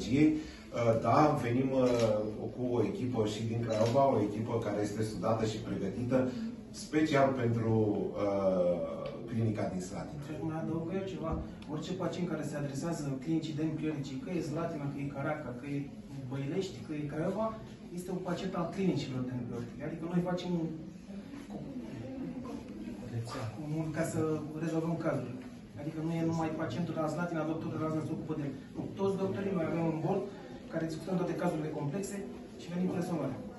oncologiei. Uh, Da, venim uh, cu o echipă și din Craiova, o echipă care este studată și pregătită special pentru uh, clinica din Slatina. Și mai adaug eu ceva. Orice pacient care se adresează clinicii de embrionici, că e Slatina, că e Caraca, că e Băilești, că e Craiova, este un pacient al clinicilor de embrionici. Adică noi facem un, un, ca să rezolvăm cazul. Adică nu e numai pacientul de la Slatina, doctorul de la Slatina se ocupă de nu, Toți doctorii noi avem un bord care discutăm toate cazurile complexe și venim cu rezolvarea. Mulțumesc.